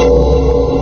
Oh.